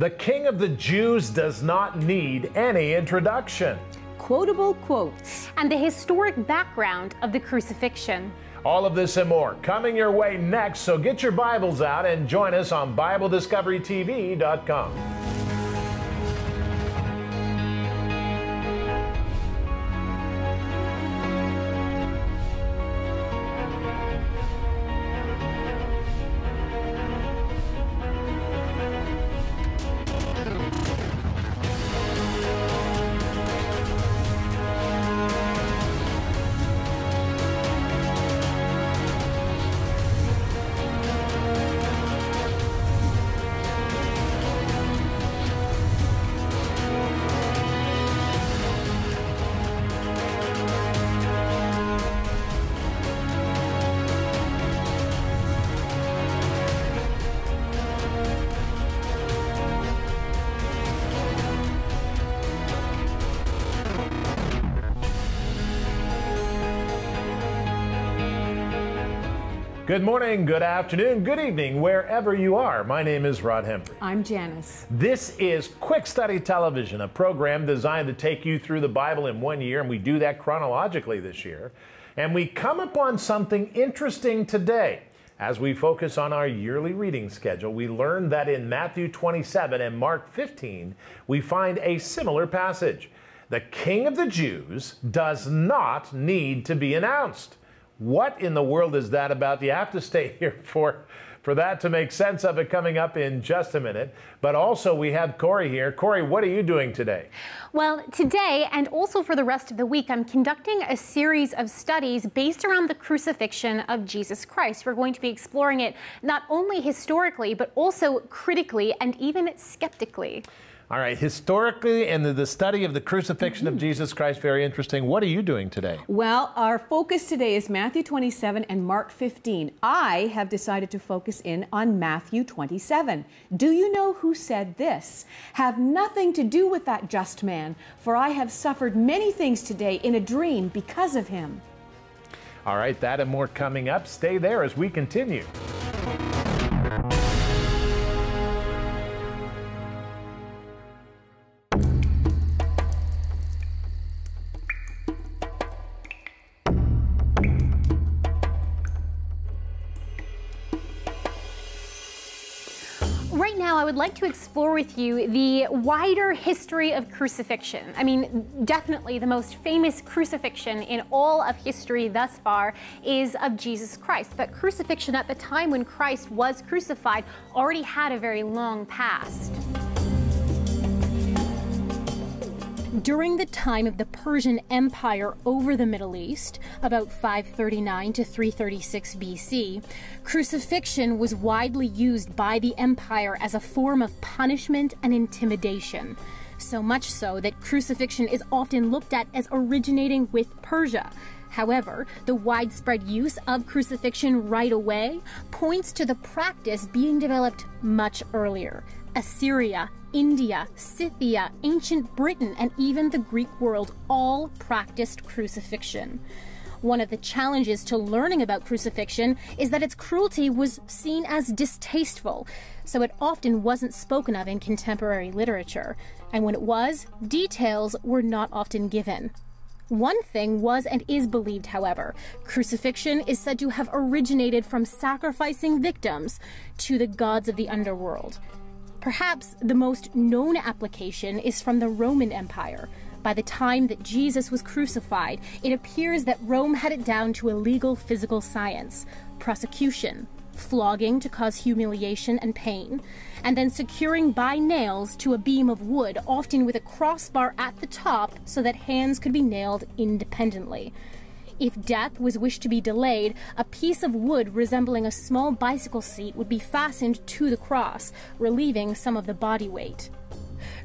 The King of the Jews does not need any introduction. Quotable quotes. And the historic background of the crucifixion. All of this and more coming your way next, so get your Bibles out and join us on BibleDiscoveryTV.com. Good morning, good afternoon, good evening, wherever you are. My name is Rod Hembree. I'm Janice. This is Quick Study Television, a program designed to take you through the Bible in one year, and we do that chronologically this year. And we come upon something interesting today. As we focus on our yearly reading schedule, we learn that in Matthew 27 and Mark 15, we find a similar passage. The King of the Jews does not need to be announced. What in the world is that about? You have to stay here for, for that to make sense of it coming up in just a minute. But also, we have Corey here. Corey, what are you doing today? Well, today and also for the rest of the week, I'm conducting a series of studies based around the crucifixion of Jesus Christ. We're going to be exploring it not only historically, but also critically and even skeptically. All right, historically and the, the study of the crucifixion of Jesus Christ, very interesting. What are you doing today? Well, our focus today is Matthew 27 and Mark 15. I have decided to focus in on Matthew 27. Do you know who said this? Have nothing to do with that just man, for I have suffered many things today in a dream because of him. All right, that and more coming up. Stay there as we continue. Right now, I would like to explore with you the wider history of crucifixion. I mean, definitely the most famous crucifixion in all of history thus far is of Jesus Christ. But crucifixion at the time when Christ was crucified already had a very long past. During the time of the Persian Empire over the Middle East, about 539 to 336 BC, crucifixion was widely used by the empire as a form of punishment and intimidation. So much so that crucifixion is often looked at as originating with Persia. However, the widespread use of crucifixion right away points to the practice being developed much earlier. Assyria, India, Scythia, ancient Britain, and even the Greek world all practiced crucifixion. One of the challenges to learning about crucifixion is that its cruelty was seen as distasteful, so it often wasn't spoken of in contemporary literature. And when it was, details were not often given. One thing was and is believed, however. Crucifixion is said to have originated from sacrificing victims to the gods of the underworld. Perhaps the most known application is from the Roman Empire. By the time that Jesus was crucified, it appears that Rome had it down to a legal physical science prosecution, flogging to cause humiliation and pain, and then securing by nails to a beam of wood, often with a crossbar at the top so that hands could be nailed independently. If death was wished to be delayed, a piece of wood resembling a small bicycle seat would be fastened to the cross, relieving some of the body weight.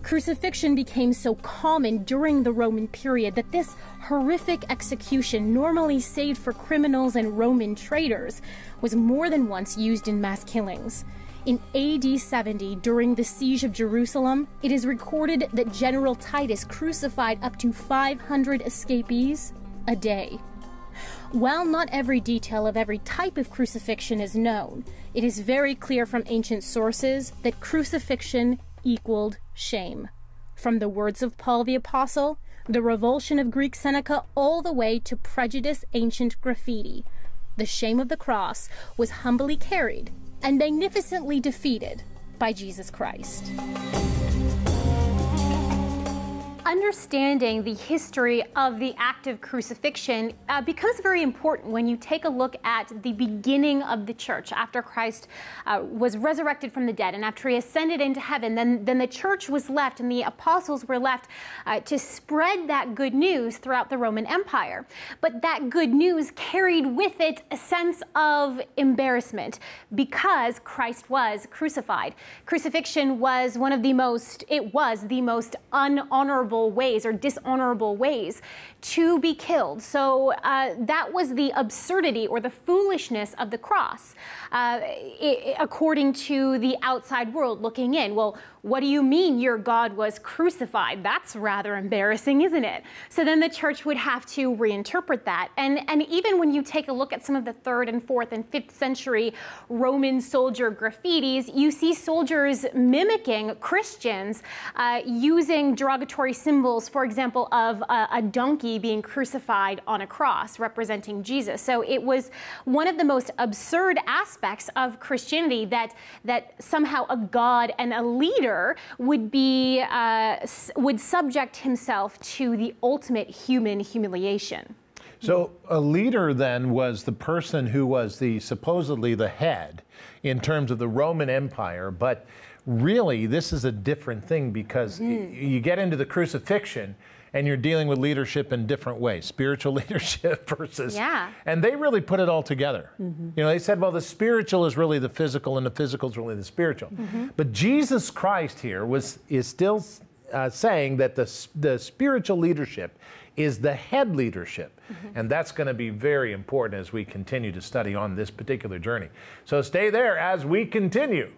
Crucifixion became so common during the Roman period that this horrific execution, normally saved for criminals and Roman traitors, was more than once used in mass killings. In AD 70, during the siege of Jerusalem, it is recorded that General Titus crucified up to 500 escapees a day. While not every detail of every type of crucifixion is known, it is very clear from ancient sources that crucifixion equaled shame. From the words of Paul the Apostle, the revulsion of Greek Seneca, all the way to prejudice ancient graffiti, the shame of the cross was humbly carried and magnificently defeated by Jesus Christ understanding the history of the act of crucifixion uh, becomes very important when you take a look at the beginning of the church after Christ uh, was resurrected from the dead and after he ascended into heaven. Then, then the church was left and the apostles were left uh, to spread that good news throughout the Roman Empire. But that good news carried with it a sense of embarrassment because Christ was crucified. Crucifixion was one of the most, it was the most unhonorable ways or dishonorable ways to be killed. So uh, that was the absurdity or the foolishness of the cross, uh, according to the outside world looking in. Well, what do you mean your God was crucified? That's rather embarrassing, isn't it? So then the church would have to reinterpret that. And, and even when you take a look at some of the third and fourth and fifth century Roman soldier graffitis, you see soldiers mimicking Christians uh, using derogatory symbols, for example, of a, a donkey being crucified on a cross representing Jesus. So it was one of the most absurd aspects of Christianity that, that somehow a God and a leader leader would be uh, would subject himself to the ultimate human humiliation. So a leader then was the person who was the supposedly the head in terms of the Roman Empire, but really this is a different thing because mm. you get into the crucifixion and you're dealing with leadership in different ways spiritual leadership versus yeah and they really put it all together mm-hmm. you know they said well the spiritual is really the physical and the physical is really the spiritual mm-hmm. but jesus christ here was is still uh, saying that the, the spiritual leadership is the head leadership. Mm-hmm. And that's going to be very important as we continue to study on this particular journey. So stay there as we continue.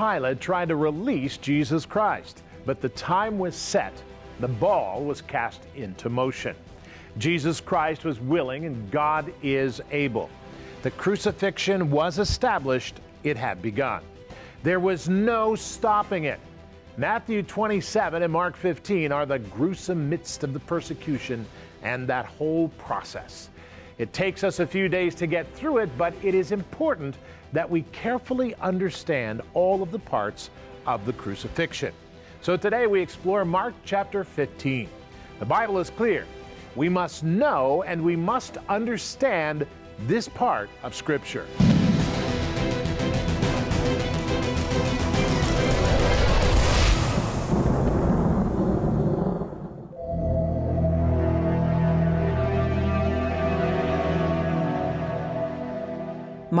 Pilate tried to release Jesus Christ, but the time was set. The ball was cast into motion. Jesus Christ was willing and God is able. The crucifixion was established, it had begun. There was no stopping it. Matthew 27 and Mark 15 are the gruesome midst of the persecution and that whole process. It takes us a few days to get through it, but it is important that we carefully understand all of the parts of the crucifixion. So today we explore Mark chapter 15. The Bible is clear. We must know and we must understand this part of Scripture.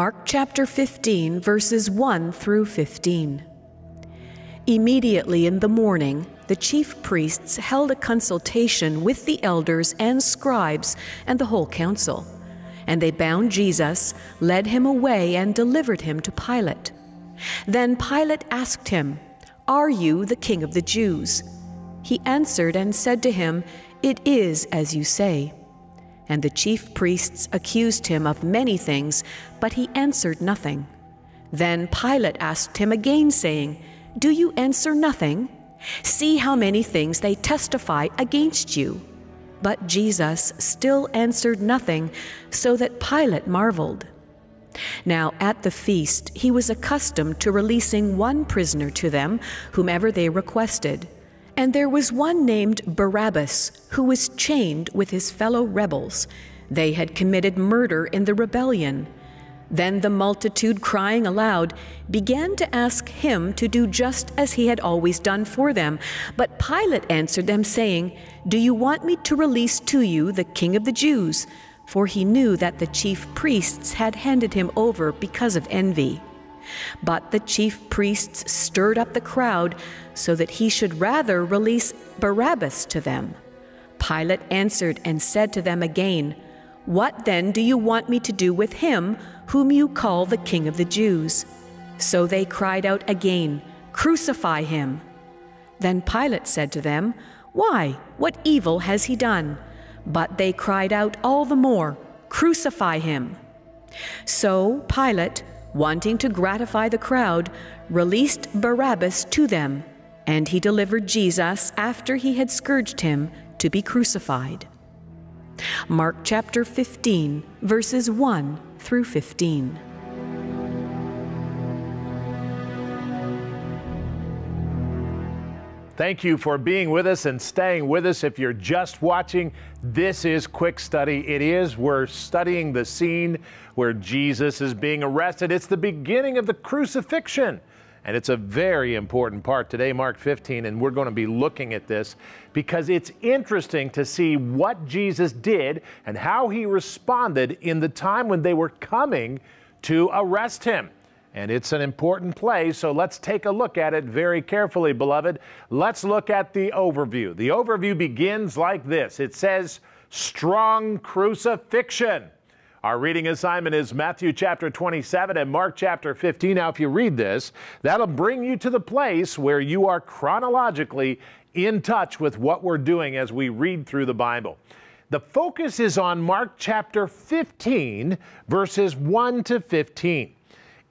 Mark chapter 15, verses 1 through 15. Immediately in the morning, the chief priests held a consultation with the elders and scribes and the whole council. And they bound Jesus, led him away, and delivered him to Pilate. Then Pilate asked him, Are you the king of the Jews? He answered and said to him, It is as you say and the chief priests accused him of many things, but he answered nothing. Then Pilate asked him again, saying, Do you answer nothing? See how many things they testify against you. But Jesus still answered nothing, so that Pilate marveled. Now at the feast he was accustomed to releasing one prisoner to them, whomever they requested. And there was one named Barabbas who was chained with his fellow rebels. They had committed murder in the rebellion. Then the multitude, crying aloud, began to ask him to do just as he had always done for them. But Pilate answered them, saying, Do you want me to release to you the king of the Jews? For he knew that the chief priests had handed him over because of envy. But the chief priests stirred up the crowd so that he should rather release Barabbas to them. Pilate answered and said to them again, What then do you want me to do with him whom you call the King of the Jews? So they cried out again, Crucify him. Then Pilate said to them, Why? What evil has he done? But they cried out all the more, Crucify him. So Pilate, wanting to gratify the crowd, released Barabbas to them, and he delivered Jesus after he had scourged him to be crucified. Mark chapter 15, verses 1 through 15. Thank you for being with us and staying with us. If you're just watching, this is Quick Study. It is. We're studying the scene where Jesus is being arrested. It's the beginning of the crucifixion. And it's a very important part today, Mark 15, and we're going to be looking at this because it's interesting to see what Jesus did and how he responded in the time when they were coming to arrest him. And it's an important play, so let's take a look at it very carefully, beloved. Let's look at the overview. The overview begins like this it says, Strong crucifixion. Our reading assignment is Matthew chapter 27 and Mark chapter 15. Now, if you read this, that'll bring you to the place where you are chronologically in touch with what we're doing as we read through the Bible. The focus is on Mark chapter 15, verses 1 to 15.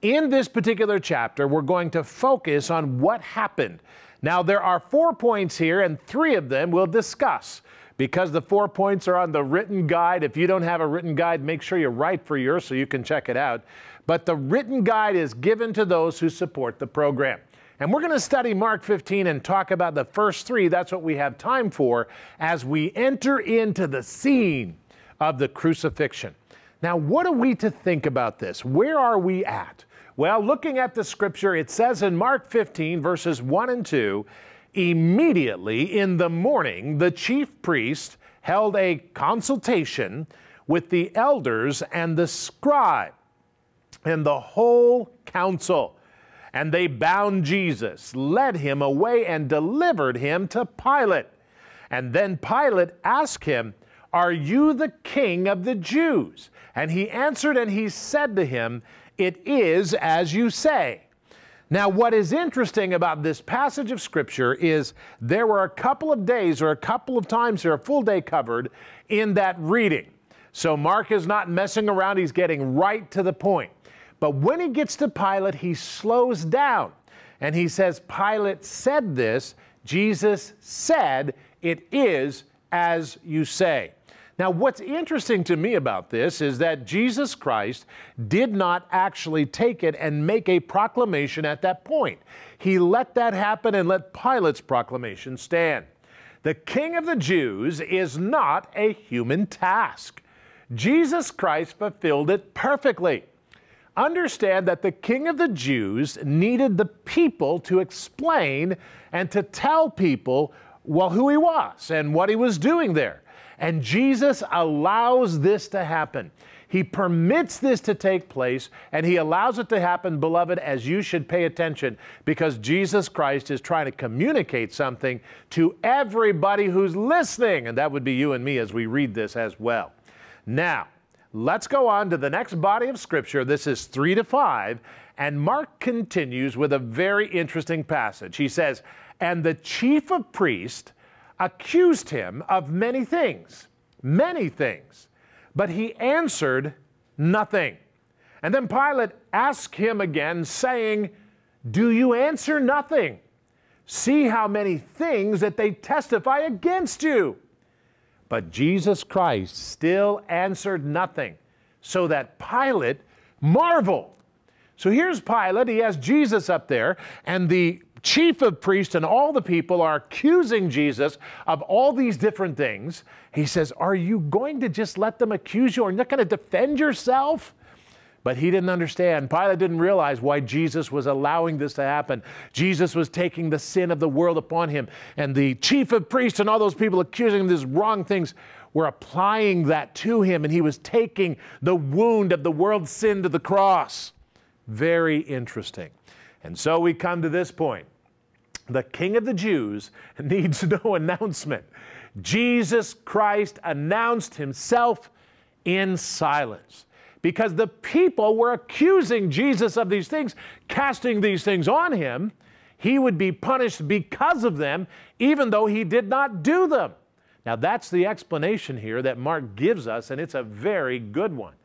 In this particular chapter, we're going to focus on what happened. Now, there are four points here, and three of them we'll discuss. Because the four points are on the written guide, if you don't have a written guide, make sure you write for yours so you can check it out. But the written guide is given to those who support the program. And we're going to study Mark 15 and talk about the first three. That's what we have time for as we enter into the scene of the crucifixion. Now, what are we to think about this? Where are we at? Well, looking at the scripture, it says in Mark 15, verses 1 and 2, immediately in the morning, the chief priest held a consultation with the elders and the scribe and the whole council. And they bound Jesus, led him away, and delivered him to Pilate. And then Pilate asked him, Are you the king of the Jews? And he answered and he said to him, it is as you say. Now, what is interesting about this passage of Scripture is there were a couple of days or a couple of times here, a full day covered in that reading. So Mark is not messing around, he's getting right to the point. But when he gets to Pilate, he slows down and he says, Pilate said this, Jesus said, It is as you say. Now, what's interesting to me about this is that Jesus Christ did not actually take it and make a proclamation at that point. He let that happen and let Pilate's proclamation stand. The King of the Jews is not a human task. Jesus Christ fulfilled it perfectly. Understand that the King of the Jews needed the people to explain and to tell people, well, who he was and what he was doing there. And Jesus allows this to happen. He permits this to take place and he allows it to happen, beloved, as you should pay attention because Jesus Christ is trying to communicate something to everybody who's listening. And that would be you and me as we read this as well. Now, let's go on to the next body of Scripture. This is 3 to 5. And Mark continues with a very interesting passage. He says, And the chief of priests accused him of many things, many things, but he answered nothing. And then Pilate asked him again, saying, Do you answer nothing? See how many things that they testify against you. But Jesus Christ still answered nothing, so that Pilate marveled. So here's Pilate, he has Jesus up there, and the chief of priests and all the people are accusing Jesus of all these different things. He says, Are you going to just let them accuse you? Are you not going to defend yourself? But he didn't understand. Pilate didn't realize why Jesus was allowing this to happen. Jesus was taking the sin of the world upon him. And the chief of priests and all those people accusing him of these wrong things were applying that to him. And he was taking the wound of the world's sin to the cross. Very interesting. And so we come to this point. The King of the Jews needs no announcement. Jesus Christ announced himself in silence because the people were accusing Jesus of these things, casting these things on him. he would be punished because of them, even though he did not do them. Now, that's the explanation here that Mark gives us, and it's a very good one.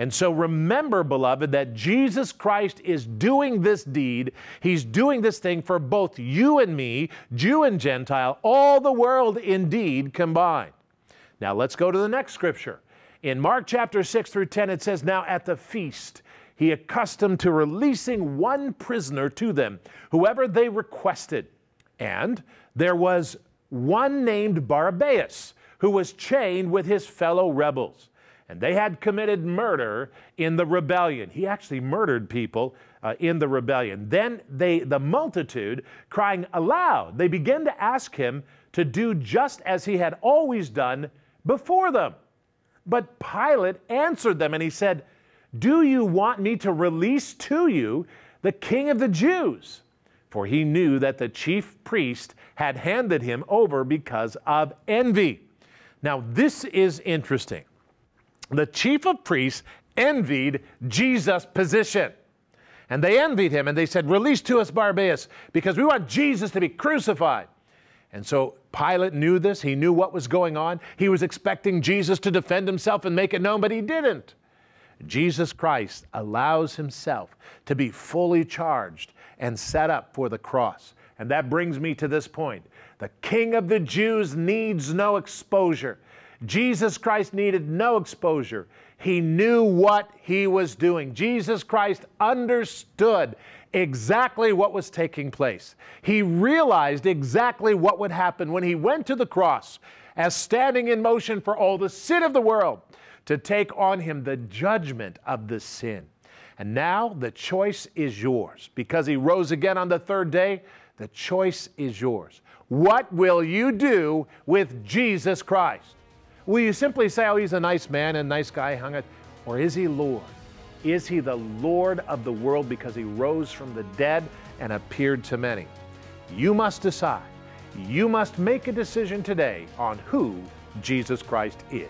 And so remember, beloved, that Jesus Christ is doing this deed. He's doing this thing for both you and me, Jew and Gentile, all the world indeed combined. Now let's go to the next scripture. In Mark chapter 6 through 10, it says, Now at the feast, he accustomed to releasing one prisoner to them, whoever they requested. And there was one named Barabbas, who was chained with his fellow rebels and they had committed murder in the rebellion. He actually murdered people uh, in the rebellion. Then they, the multitude, crying aloud, they began to ask him to do just as he had always done before them. But Pilate answered them and he said, Do you want me to release to you the king of the Jews? For he knew that the chief priest had handed him over because of envy. Now, this is interesting the chief of priests envied Jesus' position. And they envied him and they said, Release to us Barabbas because we want Jesus to be crucified. And so Pilate knew this. He knew what was going on. He was expecting Jesus to defend himself and make it known, but he didn't. Jesus Christ allows himself to be fully charged and set up for the cross. And that brings me to this point. The King of the Jews needs no exposure. Jesus Christ needed no exposure. He knew what he was doing. Jesus Christ understood exactly what was taking place. He realized exactly what would happen when he went to the cross as standing in motion for all the sin of the world to take on him the judgment of the sin. And now the choice is yours. Because he rose again on the third day, the choice is yours. What will you do with Jesus Christ? Will you simply say, oh, he's a nice man and nice guy, hung it? Or is he Lord? Is he the Lord of the world because he rose from the dead and appeared to many? You must decide. You must make a decision today on who Jesus Christ is.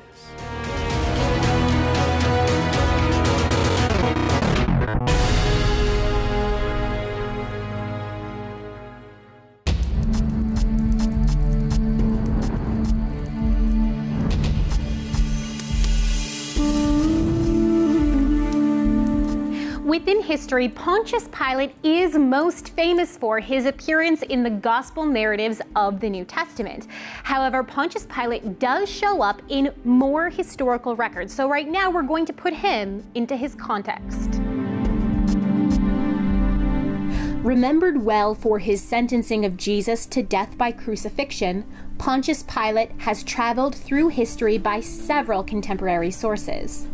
Within history, Pontius Pilate is most famous for his appearance in the gospel narratives of the New Testament. However, Pontius Pilate does show up in more historical records, so right now we're going to put him into his context. Remembered well for his sentencing of Jesus to death by crucifixion, Pontius Pilate has traveled through history by several contemporary sources.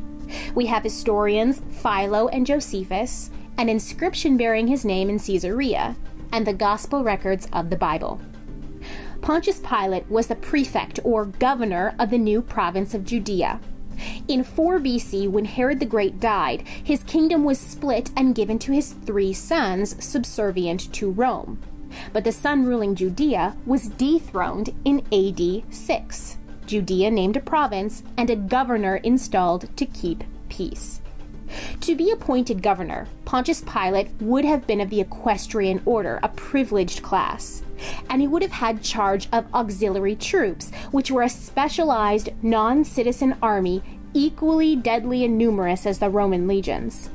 We have historians Philo and Josephus, an inscription bearing his name in Caesarea, and the gospel records of the Bible. Pontius Pilate was the prefect or governor of the new province of Judea. In 4 BC, when Herod the Great died, his kingdom was split and given to his three sons, subservient to Rome. But the son ruling Judea was dethroned in AD 6. Judea named a province, and a governor installed to keep peace. To be appointed governor, Pontius Pilate would have been of the equestrian order, a privileged class, and he would have had charge of auxiliary troops, which were a specialized non citizen army equally deadly and numerous as the Roman legions.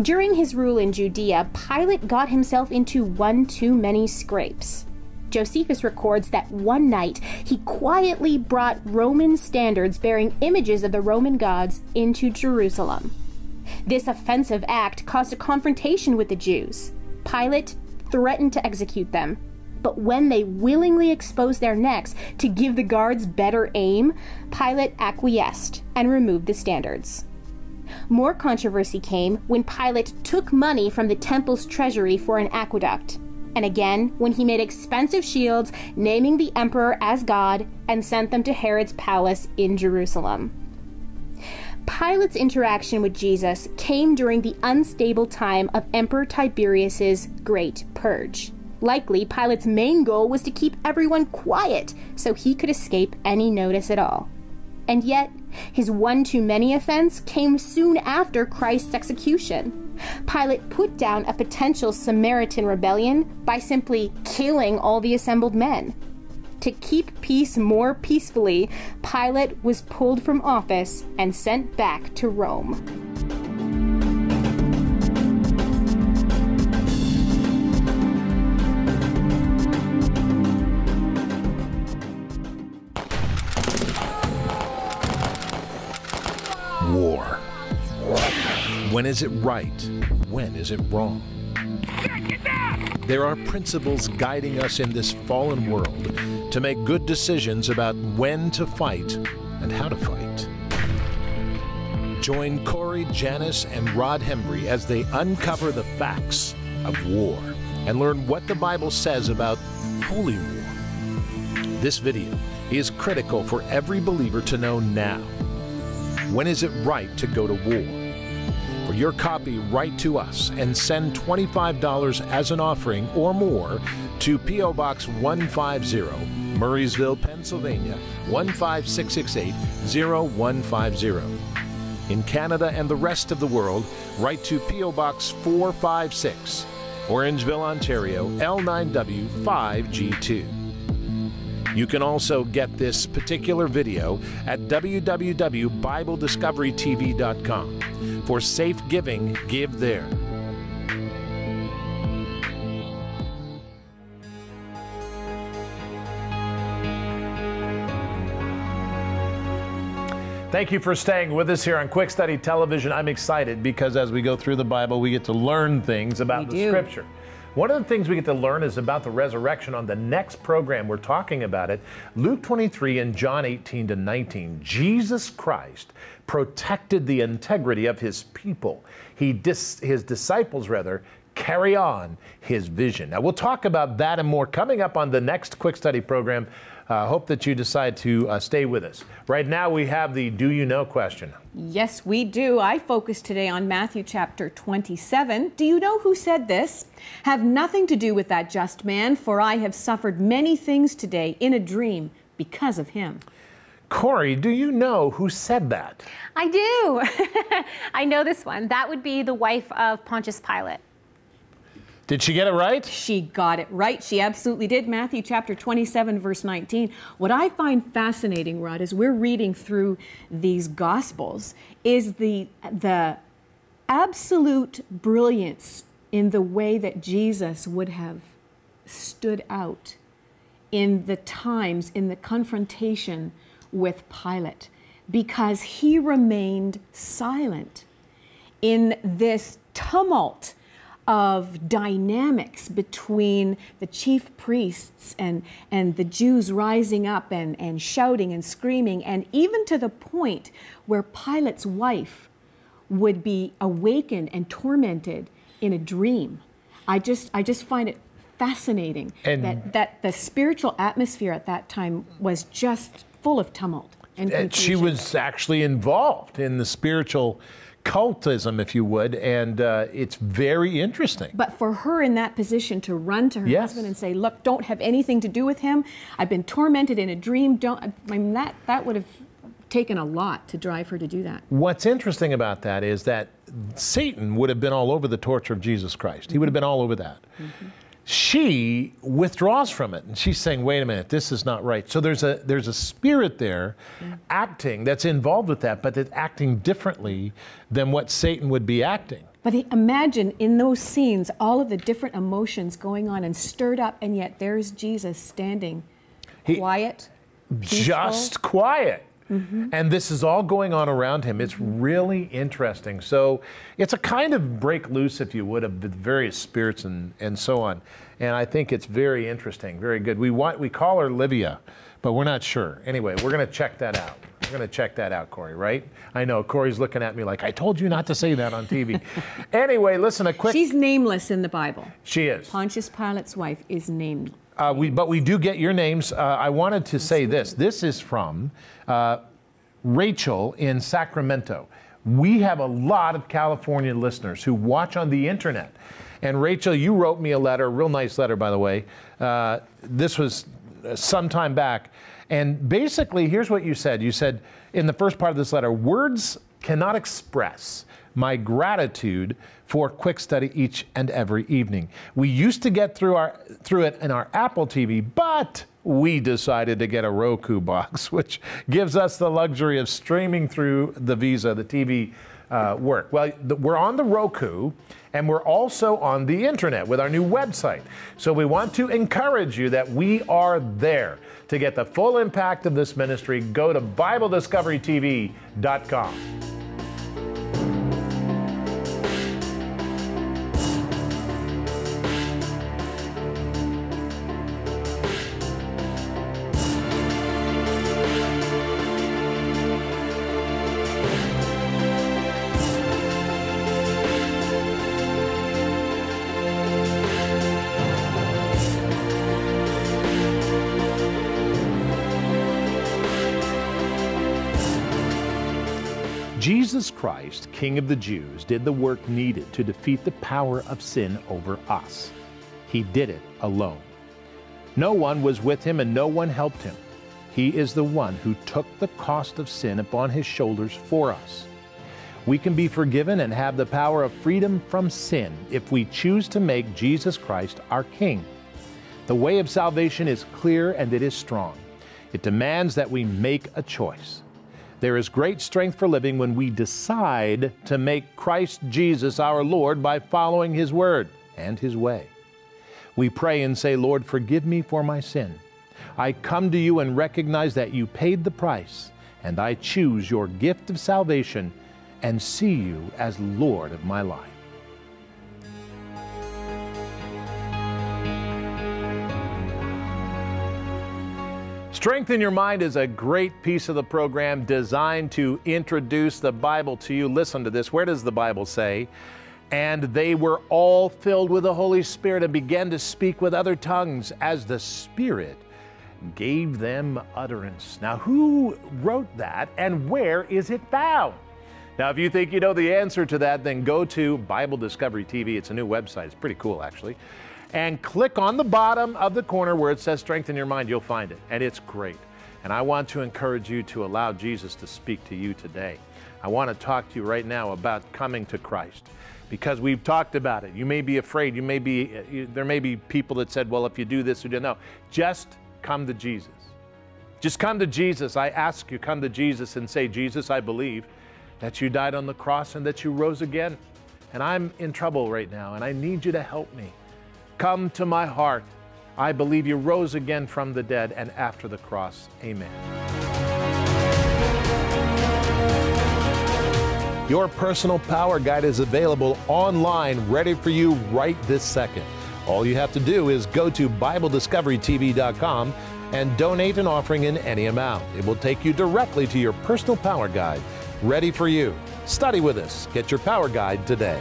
During his rule in Judea, Pilate got himself into one too many scrapes. Josephus records that one night he quietly brought Roman standards bearing images of the Roman gods into Jerusalem. This offensive act caused a confrontation with the Jews. Pilate threatened to execute them, but when they willingly exposed their necks to give the guards better aim, Pilate acquiesced and removed the standards. More controversy came when Pilate took money from the temple's treasury for an aqueduct and again when he made expensive shields, naming the emperor as God, and sent them to Herod's palace in Jerusalem. Pilate's interaction with Jesus came during the unstable time of Emperor Tiberius's Great Purge. Likely, Pilate's main goal was to keep everyone quiet so he could escape any notice at all. And yet, his one too many offense came soon after Christ's execution. Pilate put down a potential Samaritan rebellion by simply killing all the assembled men. To keep peace more peacefully, Pilate was pulled from office and sent back to Rome. When is it right? When is it wrong? There are principles guiding us in this fallen world to make good decisions about when to fight and how to fight. Join Corey, Janice, and Rod Hembree as they uncover the facts of war and learn what the Bible says about holy war. This video is critical for every believer to know now. When is it right to go to war? Your copy, write to us and send $25 as an offering or more to P.O. Box 150, Murrysville, Pennsylvania 15668 0150. In Canada and the rest of the world, write to P.O. Box 456, Orangeville, Ontario L9W5G2. You can also get this particular video at www.biblediscoverytv.com. For safe giving, give there. Thank you for staying with us here on Quick Study Television. I'm excited because as we go through the Bible, we get to learn things about We the do. Scripture. One of the things we get to learn is about the resurrection on the next program. We're talking about it. Luke 23 and John 18 to 19. Jesus Christ protected the integrity of his people. He dis, his disciples rather carry on his vision. Now we'll talk about that and more coming up on the next quick study program. Uh, hope that you decide to uh, stay with us. Right now we have the do you know question. Yes, we do. I focus today on Matthew chapter 27. Do you know who said this? Have nothing to do with that just man, for I have suffered many things today in a dream because of him. Corey, do you know who said that? I do. I know this one. That would be the wife of Pontius Pilate. Did she get it right? She got it right. She absolutely did. Matthew chapter 27, verse 19. What I find fascinating, Rod, as we're reading through these gospels, is the the absolute brilliance in the way that Jesus would have stood out in the times, in the confrontation with Pilate, because he remained silent in this tumult of dynamics between the chief priests and, and the Jews rising up and, and shouting and screaming, and even to the point where Pilate's wife would be awakened and tormented in a dream. I just, I just find it fascinating And- that, that the spiritual atmosphere at that time was just full of tumult and And she was actually involved in the spiritual cultism, if you would, and uh, it's very interesting. But for her in that position to run to her Yes. husband and say, "Look, don't have anything to do with him. I've been tormented in a dream. Don't." I mean, that that would have taken a lot to drive her to do that. What's interesting about that is that Satan would have been all over the torture of Jesus Christ. He would have been all over that. She withdraws from it, and she's saying, "Wait a minute, this is not right." So there's a there's a spirit there, mm-hmm. acting that's involved with that, but it's acting differently than what Satan would be acting. But imagine in those scenes all of the different emotions going on and stirred up, and yet there's Jesus standing, He- quiet, peaceful. just quiet. Mm-hmm. And this is all going on around him. It's mm-hmm. really interesting. So it's a kind of break loose, if you would, of the various spirits and, and so on. And I think it's very interesting, very good. We want we call her Livia, but we're not sure. Anyway, we're going to check that out. We're going to check that out, Corey, right? I know Corey's looking at me like, I told you not to say that on TV. anyway, listen, a quick. She's nameless in the Bible. she is. Pontius Pilate's wife is named. Uh, we, but we do get your names. Uh, I wanted to say this. This is from uh, Rachel in Sacramento. We have a lot of California listeners who watch on the internet. And Rachel, you wrote me a letter, a real nice letter, by the way. Uh, this was uh, some time back. And basically, here's what you said. You said in the first part of this letter words cannot express my gratitude for quick study each and every evening. We used to get through our through it in our Apple TV, but we decided to get a Roku box, which gives us the luxury of streaming through the Visa, the TV uh, work. Well, we're on the Roku and we're also on the internet with our new website. So we want to encourage you that we are there. To get the full impact of this ministry, go to BibleDiscoveryTV.com. Jesus Christ, King of the Jews, did the work needed to defeat the power of sin over us. He did it alone. No one was with him and no one helped him. He is the one who took the cost of sin upon his shoulders for us. We can be forgiven and have the power of freedom from sin if we choose to make Jesus Christ our King. The way of salvation is clear and it is strong. It demands that we make a choice. There is great strength for living when we decide to make Christ Jesus our Lord by following His Word and His way. We pray and say, Lord, forgive me for my sin. I come to you and recognize that you paid the price, and I choose your gift of salvation and see you as Lord of my life. Strengthen Your Mind is a great piece of the program designed to introduce the Bible to you. Listen to this. Where does the Bible say? And they were all filled with the Holy Spirit and began to speak with other tongues as the Spirit gave them utterance. Now, who wrote that and where is it found? Now, if you think you know the answer to that, then go to Bible Discovery TV. It's a new website. It's pretty cool, actually and click on the bottom of the corner where it says Strengthen Your Mind. You'll find it, and it's great. And I want to encourage you to allow Jesus to speak to you today. I want to talk to you right now about coming to Christ because we've talked about it. You may be afraid. You may be, uh, there may be people that said, well, if you do this or do no. Just come to Jesus. Just come to Jesus. I ask you, come to Jesus and say, Jesus, I believe that you died on the cross and that you rose again. And I'm in trouble right now, and I need you to help me. Come to my heart. I believe you rose again from the dead and after the cross. Amen. Your personal power guide is available online, ready for you right this second. All you have to do is go to BibleDiscoveryTV.com and donate an offering in any amount. It will take you directly to your personal power guide, ready for you. Study with us. Get your power guide today.